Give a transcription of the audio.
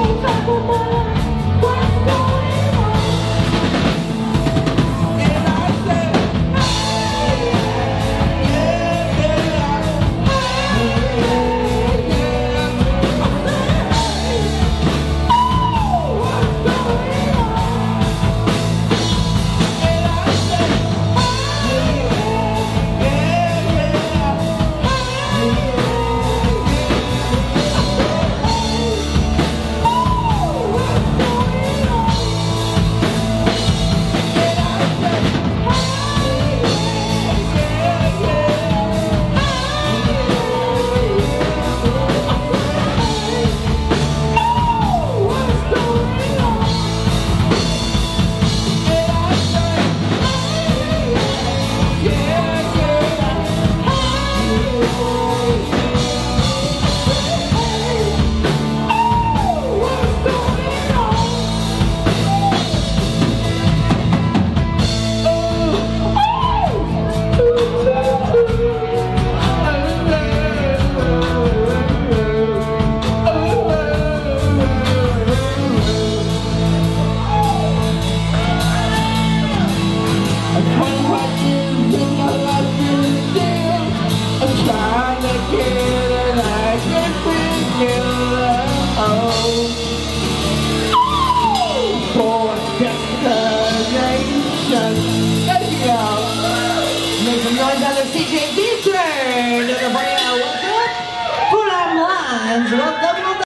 CJ Beatrice. Welcome. Full on lines. Welcome.